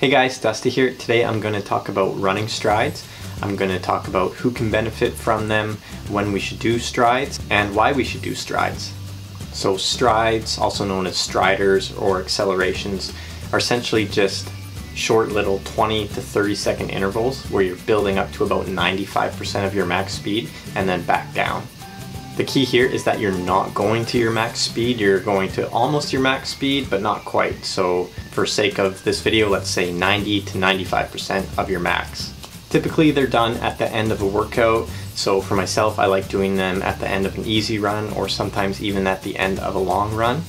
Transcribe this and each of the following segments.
Hey guys, Dusty here. Today I'm going to talk about running strides. I'm going to talk about who can benefit from them, when we should do strides, and why we should do strides. So strides, also known as striders or accelerations, are essentially just short little 20 to 30 second intervals where you're building up to about 95% of your max speed and then back down. The key here is that you're not going to your max speed, you're going to almost your max speed, but not quite. So for sake of this video, let's say 90 to 95% of your max. Typically they're done at the end of a workout, so for myself I like doing them at the end of an easy run or sometimes even at the end of a long run.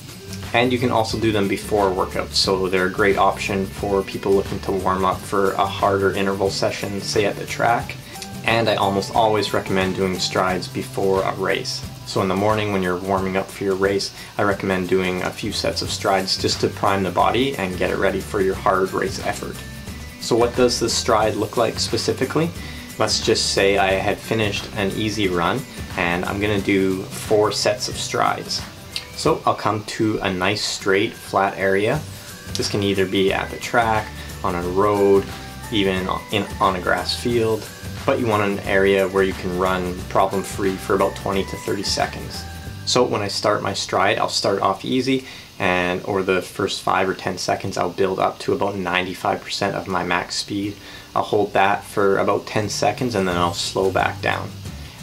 And you can also do them before workouts, so they're a great option for people looking to warm up for a harder interval session, say at the track and I almost always recommend doing strides before a race. So in the morning when you're warming up for your race, I recommend doing a few sets of strides just to prime the body and get it ready for your hard race effort. So what does the stride look like specifically? Let's just say I had finished an easy run and I'm gonna do four sets of strides. So I'll come to a nice straight flat area. This can either be at the track, on a road, even in, on a grass field, but you want an area where you can run problem free for about 20 to 30 seconds. So when I start my stride, I'll start off easy and over the first 5 or 10 seconds I'll build up to about 95% of my max speed. I'll hold that for about 10 seconds and then I'll slow back down.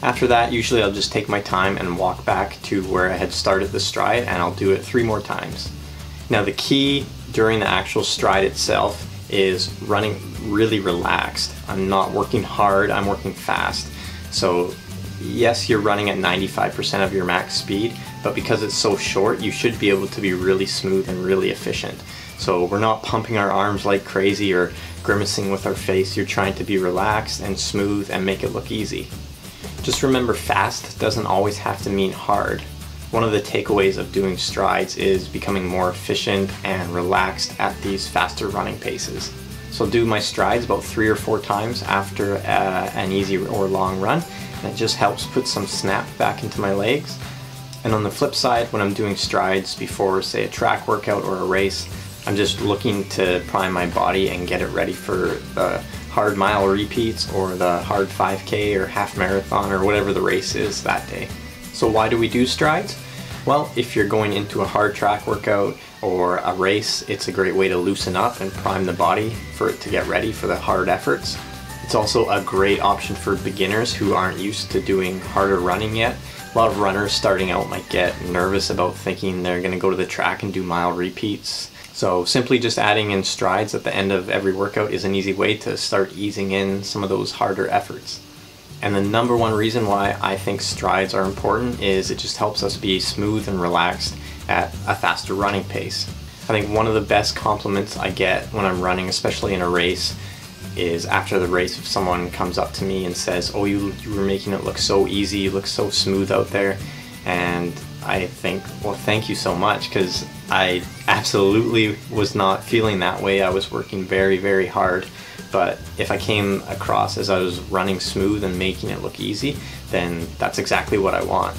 After that, usually I'll just take my time and walk back to where I had started the stride and I'll do it three more times. Now the key during the actual stride itself is running really relaxed. I'm not working hard, I'm working fast. So yes, you're running at 95% of your max speed, but because it's so short, you should be able to be really smooth and really efficient. So we're not pumping our arms like crazy or grimacing with our face. You're trying to be relaxed and smooth and make it look easy. Just remember fast doesn't always have to mean hard. One of the takeaways of doing strides is becoming more efficient and relaxed at these faster running paces. So I'll do my strides about three or four times after uh, an easy or long run. And it just helps put some snap back into my legs. And on the flip side, when I'm doing strides before, say, a track workout or a race, I'm just looking to prime my body and get it ready for the hard mile repeats or the hard 5K or half marathon or whatever the race is that day. So why do we do strides? Well, if you're going into a hard track workout or a race, it's a great way to loosen up and prime the body for it to get ready for the hard efforts. It's also a great option for beginners who aren't used to doing harder running yet. A lot of runners starting out might get nervous about thinking they're going to go to the track and do mile repeats. So simply just adding in strides at the end of every workout is an easy way to start easing in some of those harder efforts. And the number one reason why I think strides are important is it just helps us be smooth and relaxed at a faster running pace. I think one of the best compliments I get when I'm running, especially in a race, is after the race if someone comes up to me and says, oh, you, you were making it look so easy, you look so smooth out there. And I think, well, thank you so much because I absolutely was not feeling that way. I was working very, very hard but if I came across as I was running smooth and making it look easy, then that's exactly what I want.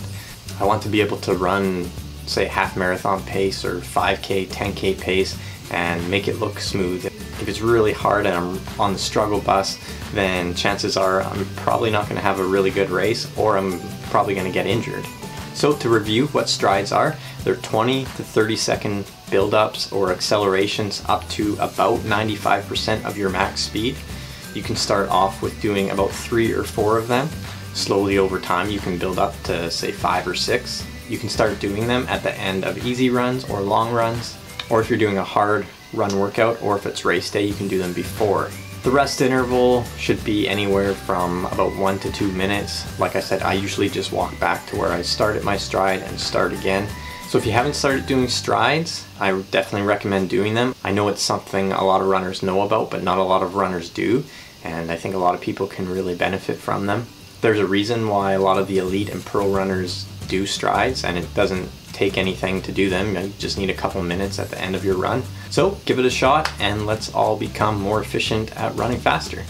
I want to be able to run, say, half marathon pace or 5K, 10K pace and make it look smooth. If it's really hard and I'm on the struggle bus, then chances are I'm probably not going to have a really good race or I'm probably going to get injured. So to review what strides are, they're 20 to 30 second build-ups or accelerations up to about 95% of your max speed. You can start off with doing about three or four of them. Slowly over time you can build up to say five or six. You can start doing them at the end of easy runs or long runs, or if you're doing a hard run workout or if it's race day you can do them before. The rest interval should be anywhere from about one to two minutes. Like I said, I usually just walk back to where I started my stride and start again. So if you haven't started doing strides, I definitely recommend doing them. I know it's something a lot of runners know about, but not a lot of runners do, and I think a lot of people can really benefit from them. There's a reason why a lot of the elite and pro runners do strides, and it doesn't take anything to do them. You just need a couple minutes at the end of your run. So give it a shot, and let's all become more efficient at running faster.